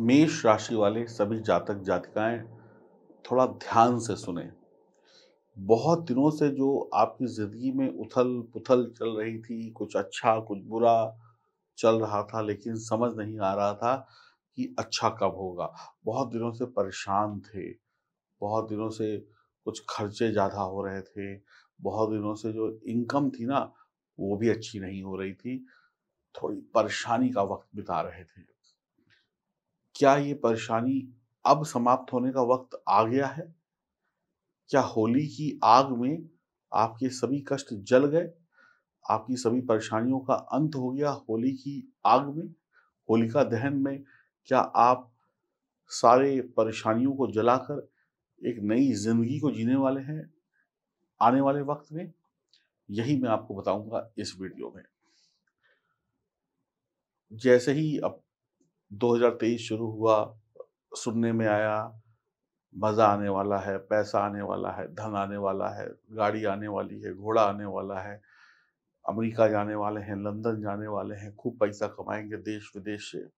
मेष राशि वाले सभी जातक जातिकाएँ थोड़ा ध्यान से सुने। बहुत दिनों से जो आपकी ज़िंदगी में उथल पुथल चल रही थी, कुछ अच्छा कुछ बुरा चल रहा था, लेकिन समझ नहीं आ रहा था कि अच्छा कब होगा। बहुत दिनों से परेशान थे, बहुत दिनों से कुछ खर्चे ज़्यादा हो रहे थे, बहुत दिनों से जो इनकम थी ना, वो भी अच्छी नहीं हो रही थी। थोड़ी परेशानी का वक्त बिता रहे थे। क्या ये परेशानी अब समाप्त होने का वक्त आ गया है? क्या होली की आग में आपके सभी कष्ट जल गए? आपकी सभी परेशानियों का अंत हो गया होली की आग में? होलिका दहन में क्या आप सारे परेशानियों को जलाकर एक नई ज़िंदगी को जीने वाले हैं आने वाले वक्त में? यही मैं आपको बताऊँगा इस वीडियो में। जैसे ही अब 2023 शुरू हुआ, सुनने में आया, मज़ा आने वाला है, पैसा आने वाला है, धन आने वाला है, गाड़ी आने वाली है, घोड़ा आने वाला है, अमेरिका जाने वाले हैं, लंदन जाने वाले हैं, खूब पैसा कमाएँगे देश विदेश से।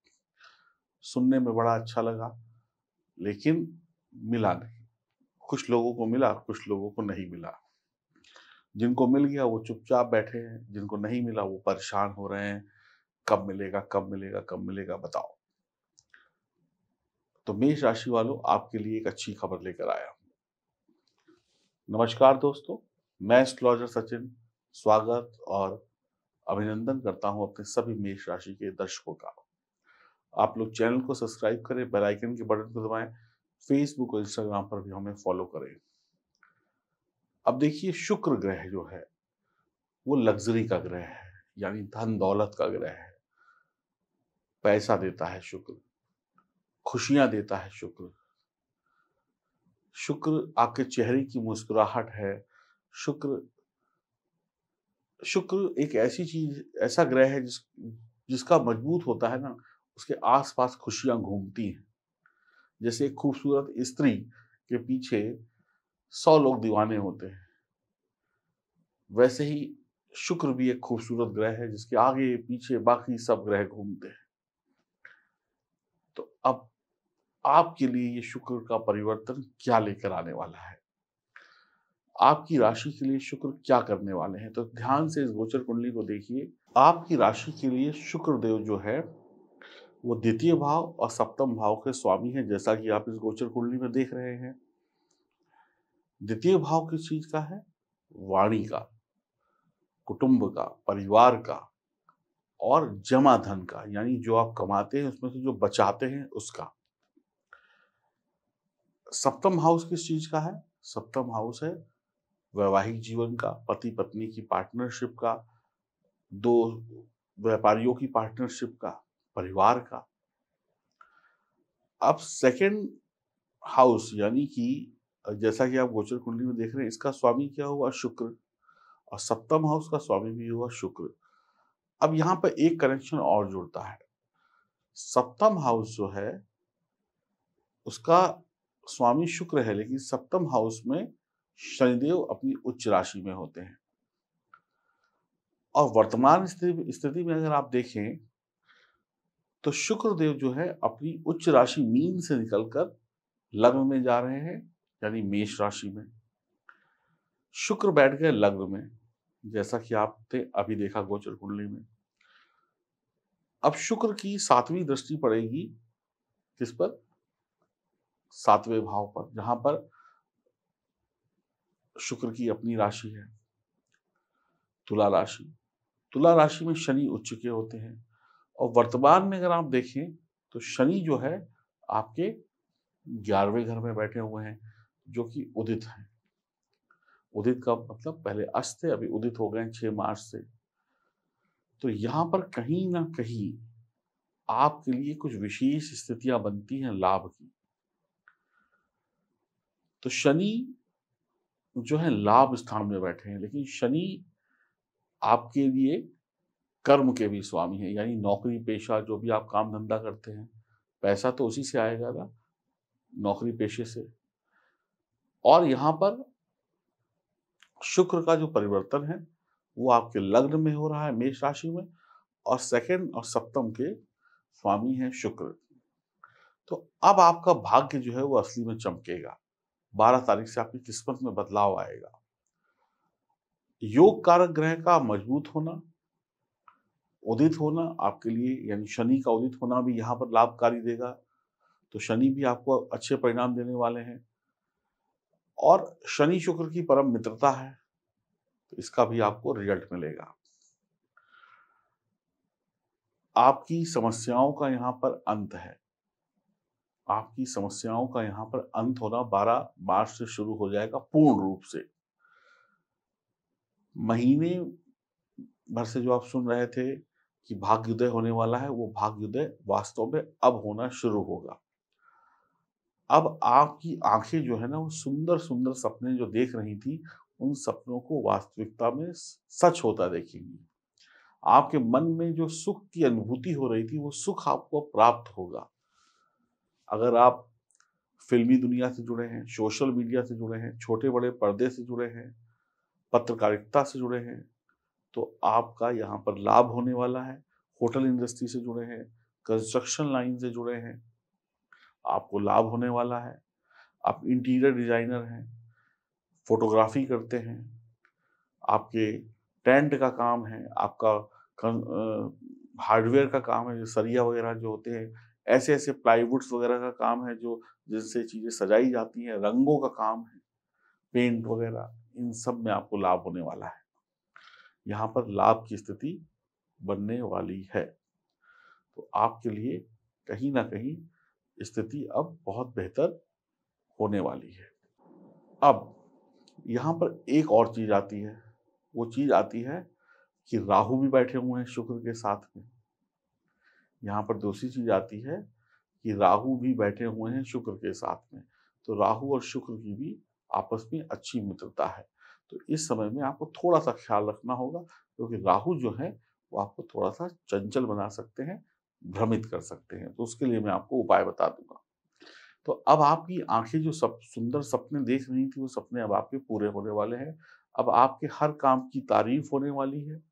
सुनने में बड़ा अच्छा लगा, लेकिन मिला नहीं। कुछ लोगों को मिला, कुछ लोगों को नहीं मिला। जिनको मिल गया, वो चुपचाप बैठे हैं, जिनको नहीं मिला, वो परेशान हो रहे हैं, कब मिलेगा कब मिलेगा कब मिलेगा, बताओ। तो मेष राशि वालों आपके लिए एक अच्छी खबर लेकर आया हूँ। नमस्कार दोस्तों, मैं एस्ट्रोलॉजर सचिन, स्वागत और अभिनंदन करता हूँ अपने सभी मेष राशि के दर्शकों का। आप लोग चैनल को सब्सक्राइब करें, बेल आइकन के बटन को दबाएँ फेसबुक और इंस्टाग्राम पर भी हमें फॉलो करें। अब देखिए, शुक्र ग्रह जो है, वो लग्जरी का ग्रह है, यानी धन दौलत का ग्रह है। पैसा देता है शुक्र। खुशियाँ देता है शुक्र। शुक्र आपके चेहरे की मुस्कुराहट है। शुक्र शुक्र एक ऐसी चीज़, ऐसा ग्रह है जिस, जिसका मज़बूत होता है ना, उसके आसपास खुशियाँ घूमती हैं। जैसे एक खूबसूरत स्त्री के पीछे सौ लोग दीवाने होते हैं। वैसे ही शुक्र भी एक खूबसूरत ग्रह है जिसके आगे, पीछे बाकी सब ग्रह घूमते हैं। तो अब आपके लिए ये शुक्र का परिवर्तन क्या लेकर आने वाला है? आपकी राशि के लिए शुक्र क्या करने वाले हैं? तो ध्यान से इस गोचर कुंडली को देखिए। आपकी राशि के लिए शुक्र देव जो है, वो द्वितीय भाव और सप्तम भाव के स्वामी हैं, जैसा कि आप इस गोचर कुंडली में देख रहे हैं। द्वितीय भाव किस चीज़ का है? वाणी का, कुटुंब का, परिवार का और जमा धन का, यानी जो आप कमाते हैं, उसमें से जो बचाते हैं, उसका। सप्तम हाउस किस चीज़ का है? सप्तम हाउस है वैवाहिक जीवन का पति पत्नी की पार्टनरशिप का, दो व्यापारियों की पार्टनरशिप का, परिवार का। अब सेकंड हाउस यानी कि, जैसा कि आप गोचर कुंडली में देख रहे हैं, इसका स्वामी क्या हुआ? शुक्र। और सप्तम हाउस का स्वामी भी हुआ शुक्र। अब यहाँ पर एक कनेक्शन और जुड़ता है। सप्तम हाउस जो है, उसका स्वामी शुक्र है, लेकिन सप्तम हाउस में शनिदेव अपनी उच्च राशि में होते हैं। और वर्तमान स्थिति में अगर आप देखें तो शुक्र देव जो है अपनी उच्च राशि मीन से निकलकर लग्न में जा रहे हैं, यानी मेष राशि में। शुक्र बैठ गए लग्न में, जैसा कि आपने अभी देखा गोचर कुंडली में। अब शुक्र की सातवीं दृष्टि पड़ेगी, किस पर? सातवें भाव पर, जहाँ पर शुक्र की अपनी राशि है, तुला राशि। तुला राशि में शनि उच्च के होते हैं और वर्तमान में अगर आप देखें तो शनि जो है, आपके ग्यारहवें घर में बैठे हुए हैं, जो कि उदित हैं। उदित का मतलब पहले अस्त थे, अभी उदित हो गए छह मार्च से। तो यहाँ पर कहीं ना कहीं आपके लिए कुछ विशेष स्थितियाँ बनती हैं लाभ की। तो शनि जो है लाभ स्थान में बैठे हैं, लेकिन शनि आपके लिए कर्म के भी स्वामी है, यानी नौकरी पेशा जो भी आप काम धंधा करते हैं, पैसा तो उसी से आएगा ना, नौकरी पेशे से। और यहाँ पर शुक्र का जो परिवर्तन है, वो आपके लग्न में हो रहा है, मेष राशि में, और सेकंड और सप्तम के स्वामी हैं शुक्र। तो अब आपका भाग्य जो है वो असली में चमकेगा। बारह तारीख से आपकी किस्मत में बदलाव आएगा। योग कारक ग्रह का मज़बूत होना, उदित होना आपके लिए, यानी शनि का उदित होना भी यहाँ पर लाभकारी देगा। तो शनि भी आपको अच्छे परिणाम देने वाले हैं। और शनि शुक्र की परम मित्रता है तो इसका भी आपको रिज़ल्ट मिलेगा। आपकी समस्याओं का यहाँ पर अंत है। आपकी समस्याओं का यहाँ पर अंत होना 12 मार्च से शुरू हो जाएगा पूर्ण रूप से। महीने भर से जो आप सुन रहे थे कि भाग्योदय होने वाला है, वो भाग्योदय वास्तव में अब होना शुरू होगा। अब आपकी आँखें जो है ना, वो सुंदर सुंदर सपने जो देख रही थी, उन सपनों को वास्तविकता में सच होता देखेंगी। आपके मन में जो सुख की अनुभूति हो रही थी, वो सुख आपको प्राप्त होगा। अगर आप फिल्मी दुनिया से जुड़े हैं, सोशल मीडिया से जुड़े हैं छोटे बड़े पर्दे से जुड़े हैं, पत्रकारिता से जुड़े हैं तो आपका यहाँ पर लाभ होने वाला है। होटल इंडस्ट्री से जुड़े हैं, कंस्ट्रक्शन लाइन से जुड़े हैं, आपको लाभ होने वाला है। आप इंटीरियर डिज़ाइनर हैं, फोटोग्राफी करते हैं, आपके टेंट का काम है, आपका हार्डवेयर का काम है सरिया वगैरह जो होते हैं ऐसे ऐसे प्लाईवुड्स वगैरह का काम है जो, जिनसे चीज़ें सजाई जाती हैं, रंगों का काम है, पेंट वगैरह, इन सब में आपको लाभ होने वाला है। यहाँ पर लाभ की स्थिति बनने वाली है। तो आपके लिए कहीं ना कहीं स्थिति अब बहुत बेहतर होने वाली है। अब यहाँ पर एक और चीज़ आती है, वो चीज़ आती है कि राहु भी बैठे हुए हैं शुक्र के साथ में। यहाँ पर दूसरी चीज़ आती है कि राहु भी बैठे हुए हैं शुक्र के साथ में। तो राहु और शुक्र की भी आपस में अच्छी मित्रता है। तो इस समय में आपको थोड़ा सा ख्याल रखना होगा, क्योंकि राहु जो है, वो आपको थोड़ा सा चंचल बना सकते हैं, भ्रमित कर सकते हैं। तो उसके लिए मैं आपको उपाय बता दूँगा। तो अब आपकी आँखें जो सब सुंदर सपने देख रही थी, वो सपने अब आपके पूरे होने वाले हैं। अब आपके हर काम की तारीफ़ होने वाली है।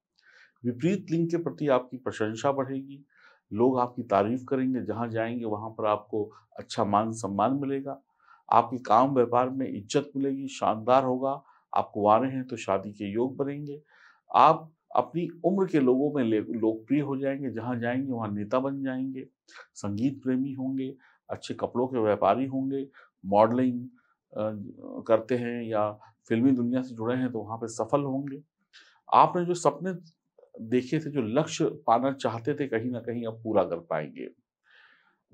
विपरीत लिंग के प्रति आपकी प्रशंसा बढ़ेगी। लोग आपकी तारीफ़ करेंगे, जहाँ जाएँगे वहाँ पर आपको अच्छा मान सम्मान मिलेगा। आपके काम व्यापार में इज़्ज़त मिलेगी, शानदार होगा। आप कुंवारे हैं तो शादी के योग बनेंगे। आप अपनी उम्र के लोगों में लोकप्रिय हो जाएँगे, जहाँ जाएँगे वहाँ नेता बन जाएँगे। संगीत प्रेमी होंगे, अच्छे कपड़ों के व्यापारी होंगे, मॉडलिंग करते हैं या फिल्मी दुनिया से जुड़े हैं तो वहाँ पे सफल होंगे। आपने जो सपने देखे थे जो लक्ष्य पाना चाहते थे, कहीं ना कहीं अब पूरा कर पाएँगे।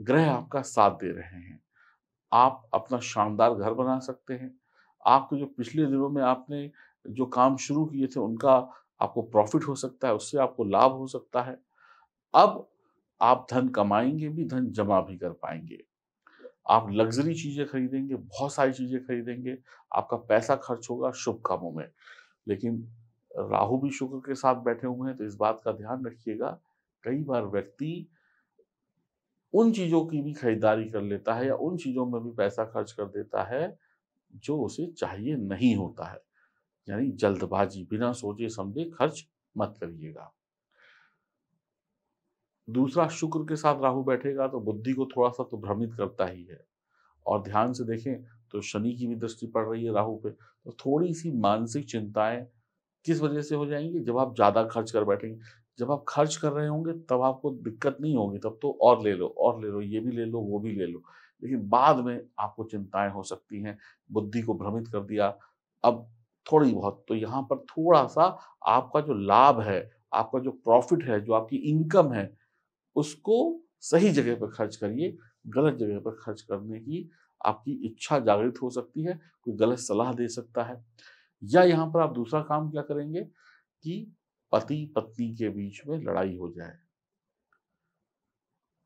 ग्रह आपका साथ दे रहे हैं। आप अपना शानदार घर बना सकते हैं। आपको जो पिछले दिनों में आपने जो काम शुरू किए थे, उनका आपको प्रॉफिट हो सकता है, उससे आपको लाभ हो सकता है। अब आप धन कमाएँगे भी, धन जमा भी कर पाएँगे। आप लग्जरी चीज़ें खरीदेंगे, बहुत सारी चीज़ें खरीदेंगे, आपका पैसा खर्च होगा शुभ कामों में। लेकिन राहु भी शुक्र के साथ बैठे हुए हैं तो इस बात का ध्यान रखिएगा। कई बार व्यक्ति उन चीज़ों की भी खरीदारी कर लेता है या उन चीज़ों में भी पैसा खर्च कर देता है, जो उसे चाहिए नहीं होता है। यानी जल्दबाजी, बिना सोचे समझे खर्च मत करिएगा। दूसरा, शुक्र के साथ राहु बैठेगा तो बुद्धि को थोड़ा सा तो भ्रमित करता ही है। और ध्यान से देखें तो शनि की भी दृष्टि पड़ रही है राहु पे तो थोड़ी सी मानसिक चिंताएँ किस वजह से हो जाएँगे? जब आप ज़्यादा खर्च कर बैठेंगे। जब आप खर्च कर रहे होंगे, तब आपको दिक्कत नहीं होगी, तब तो और ले लो, और ले लो, ये भी ले लो, वो भी ले लो। लेकिन बाद में आपको चिंताएँ हो सकती हैं, बुद्धि को भ्रमित कर दिया, अब थोड़ी बहुत तो यहाँ पर थोड़ा सा आपका जो लाभ है, आपका जो प्रॉफिट है, जो आपकी इनकम है, उसको सही जगह पर खर्च करिए, गलत जगह पर खर्च करने की आपकी इच्छा जागृत हो सकती है, कोई गलत सलाह दे सकता है। या यहाँ पर आप दूसरा काम क्या करेंगे कि पति पत्नी के बीच में लड़ाई हो जाए।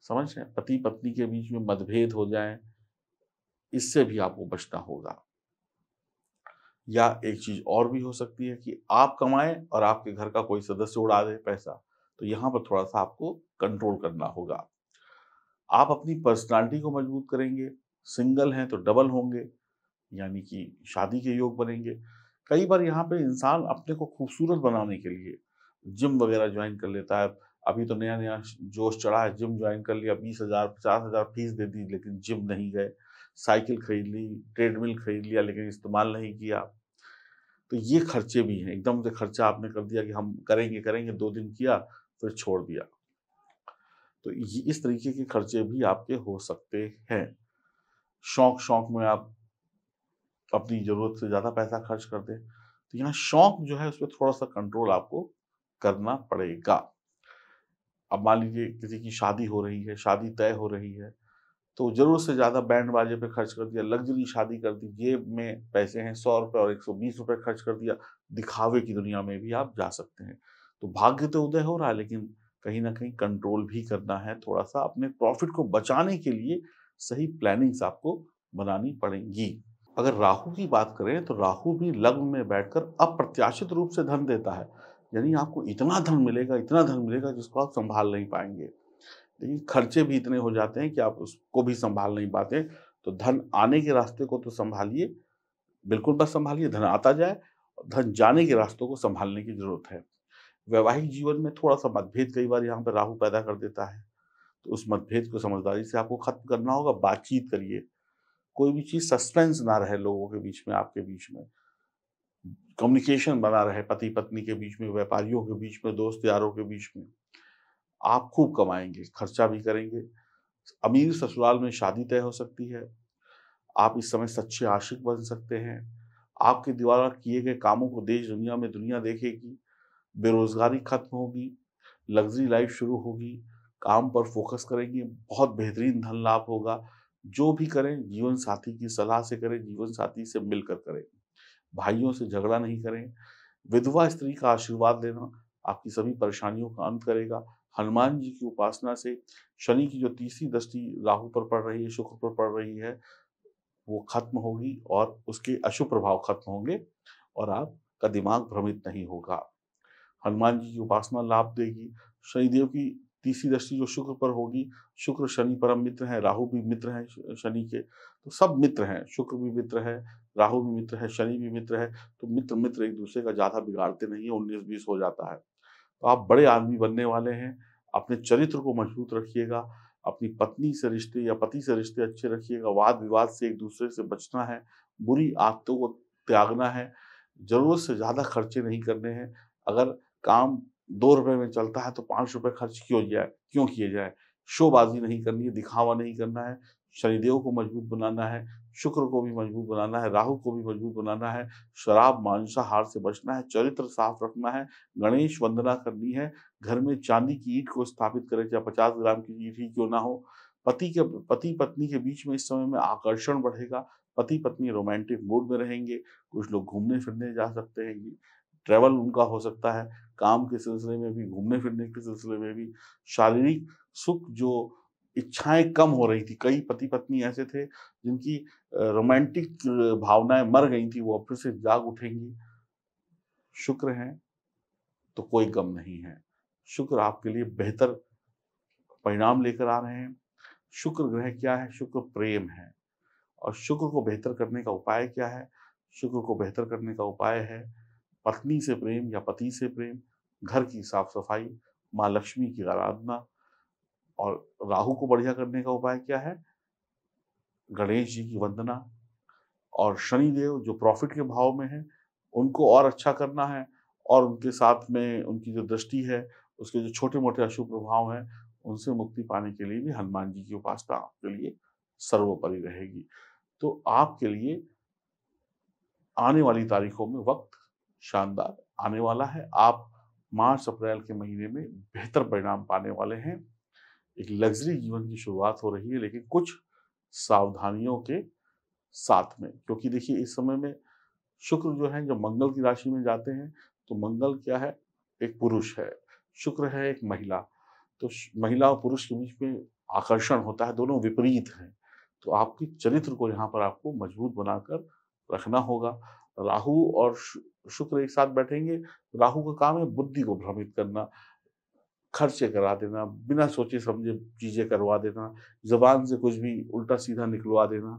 समझ रहे पति पत्नी के बीच में मतभेद हो जाए, इससे भी आपको बचना होगा। या एक चीज़ और भी हो सकती है कि आप कमाएँ और आपके घर का कोई सदस्य उड़ा दे पैसा तो यहाँ पर थोड़ा सा आपको कंट्रोल करना होगा। आप अपनी पर्सनालिटी को मज़बूत करेंगे, सिंगल हैं तो डबल होंगे, यानी कि शादी के योग बनेंगे। कई बार यहाँ पे इंसान अपने को खूबसूरत बनाने के लिए जिम वगैरह ज्वाइन कर लेता है। अभी तो नया नया जोश चढ़ा है जिम ज्वाइन कर लिया, बीस हज़ार, पचास हज़ार फ़ीस दे दी, लेकिन जिम नहीं गए। साइकिल खरीद ली ट्रेडमिल खरीद लिया, लेकिन इस्तेमाल नहीं किया। तो ये खर्चे भी हैं। एकदम से खर्चा आपने कर दिया कि हम करेंगे करेंगे, दो दिन किया, फिर छोड़ दिया। तो इस तरीके के खर्चे भी आपके हो सकते हैं। शौक शौक में आप अपनी ज़रूरत से ज़्यादा पैसा खर्च कर दें तो यहाँ शौक जो है उस पर थोड़ा सा कंट्रोल आपको करना पड़ेगा। अब मान लीजिए किसी की शादी हो रही है, शादी तय हो रही है तो ज़रूरत से ज़्यादा बैंड बाजे पे खर्च कर दिया, लग्जरी शादी कर दी, जेब में पैसे हैं, सौ रुपये और एक सौ बीस रुपये खर्च कर दिया, दिखावे की दुनिया में भी आप जा सकते हैं। तो भाग्य तो उदय हो रहा है, लेकिन कहीं ना कहीं कंट्रोल भी करना है थोड़ा सा अपने प्रॉफिट को बचाने के लिए सही प्लानिंग्स आपको बनानी पड़ेंगी। अगर राहु की बात करें तो राहु भी लग्न में बैठकर अप्रत्याशित रूप से धन देता है। यानी आपको इतना धन मिलेगा, इतना धन मिलेगा जिसको आप संभाल नहीं पाएँगे। लेकिन खर्चे भी इतने हो जाते हैं कि आप उसको भी संभाल नहीं पाते। तो धन आने के रास्ते को तो संभालिए, बिल्कुल बस संभालिए, धन आता जाए धन जाने के रास्तों को संभालने की ज़रूरत है। वैवाहिक जीवन में थोड़ा सा मतभेद कई बार यहाँ पर राहु पैदा कर देता है। तो उस मतभेद को समझदारी से आपको खत्म करना होगा, बातचीत करिए। कोई भी चीज़ सस्पेंस ना रहे लोगों के बीच में, आपके बीच में। कम्युनिकेशन बना रहे पति पत्नी के बीच में, व्यापारियों के बीच में दोस्त यारों के बीच में। आप खूब कमाएँगे, खर्चा भी करेंगे। अमीर ससुराल में शादी तय हो सकती है। आप इस समय सच्चे आशिक बन सकते हैं। आपके द्वारा किए गए कामों को देश दुनिया में दुनिया देखेगी। बेरोजगारी खत्म होगी, लग्जरी लाइफ शुरू होगी, काम पर फोकस करेंगे, बहुत बेहतरीन धन लाभ होगा। जो भी करें, जीवन साथी की सलाह से करें, जीवन साथी से मिलकर करें। भाइयों से झगड़ा नहीं करें। विधवा स्त्री का आशीर्वाद लेना आपकी सभी परेशानियों का अंत करेगा। हनुमान जी की उपासना से शनि की जो तीसरी दृष्टि राहु पर पड़ रही है, शुक्र पर पड़ रही है, वो खत्म होगी और उसके अशुभ प्रभाव खत्म होंगे और आपका दिमाग भ्रमित नहीं होगा। हनुमान जी की उपासना लाभ देगी। शनिदेव की तीसरी दृष्टि जो शुक्र पर होगी, शुक्र शनि परम मित्र है, राहु भी मित्र हैं शनि के तो सब मित्र हैं, शुक्र भी मित्र है, राहु भी मित्र है, शनि भी मित्र है तो मित्र मित्र एक दूसरे का ज़्यादा बिगाड़ते नहीं है, उन्नीस बीस हो जाता है। तो आप बड़े आदमी बनने वाले हैं, अपने चरित्र को मज़बूत रखिएगा, अपनी पत्नी से रिश्ते या पति से रिश्ते अच्छे रखिएगा वाद विवाद से एक दूसरे से बचना है, बुरी आदतों को त्यागना है, ज़रूरत से ज़्यादा खर्चे नहीं करने हैं, अगर काम दो रुपए में चलता है तो पाँच रुपए खर्च क्यों जाए क्यों किए जाए? शोबाजी नहीं करनी है, दिखावा नहीं करना है, शनिदेव को मज़बूत बनाना है, शुक्र को भी मज़बूत बनाना है, राहु को भी मज़बूत बनाना है, शराब मांसाहार से बचना है, चरित्र साफ़ रखना है, गणेश वंदना करनी है, घर में चांदी की ईट को स्थापित करें, चाहे पचास ग्राम की ईट ही क्यों ना हो। पति के, पति पत्नी के बीच में इस समय में आकर्षण बढ़ेगा, पति पत्नी रोमांटिक मूड में रहेंगे, कुछ लोग घूमने फिरने जा सकते हैं ट्रैवल उनका हो सकता है, काम के सिलसिले में भी, घूमने फिरने के सिलसिले में भी। शारीरिक सुख जो इच्छाएँ कम हो रही थी, कई पति पत्नी ऐसे थे जिनकी रोमांटिक भावनाएँ मर गई थी, वो फिर से जाग उठेंगी। शुक्र है तो कोई गम नहीं है। शुक्र आपके लिए बेहतर परिणाम लेकर आ रहे हैं। शुक्र ग्रह क्या है? शुक्र प्रेम है। और शुक्र को बेहतर करने का उपाय क्या है? शुक्र को बेहतर करने का उपाय है पत्नी से प्रेम या पति से प्रेम, घर की साफ़ सफ़ाई माँ लक्ष्मी की आराधना और राहु को बढ़िया करने का उपाय क्या है? गणेश जी की वंदना और शनिदेव जो प्रॉफिट के भाव में है, उनको और अच्छा करना है और उनके साथ में उनकी जो दृष्टि है, उसके जो छोटे मोटे अशुभ प्रभाव हैं, उनसे मुक्ति पाने के लिए भी हनुमान जी की उपासना आपके लिए सर्वोपरि रहेगी। तो आपके लिए आने वाली तारीखों में वक्त शानदार आने वाला है। आप मार्च, अप्रैल के महीने में बेहतर परिणाम पाने वाले हैं। एक लग्जरी जीवन की शुरुआत हो रही है, लेकिन कुछ सावधानियों के साथ में, क्योंकि देखिए, इस समय में शुक्र जो है, जब मंगल की राशि में जाते हैं तो मंगल क्या है? एक पुरुष है। शुक्र है एक महिला। तो महिला और पुरुष के बीच में आकर्षण होता है, दोनों विपरीत हैं। तो आपके चरित्र को यहाँ पर आपको मज़बूत बनाकर रखना होगा। राहु और शुक्र एक साथ बैठेंगे, राहु का काम है बुद्धि को भ्रमित करना, खर्चे करा देना, बिना सोचे समझे चीज़ें करवा देना, जबान से कुछ भी उल्टा सीधा निकलवा देना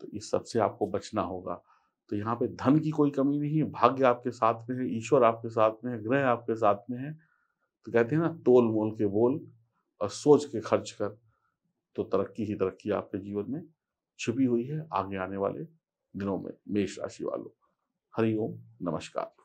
तो इस सबसे आपको बचना होगा। तो यहाँ पे धन की कोई कमी नहीं है, भाग्य आपके साथ में है, ईश्वर आपके साथ में है, ग्रह आपके साथ में है तो कहते हैं ना, तोल मोल के बोल और सोच के खर्च कर तो तरक्की ही तरक्की आपके जीवन में छुपी हुई है, आगे आने वाले दिनों में मेष राशि वालों। हरिओम नमस्कार।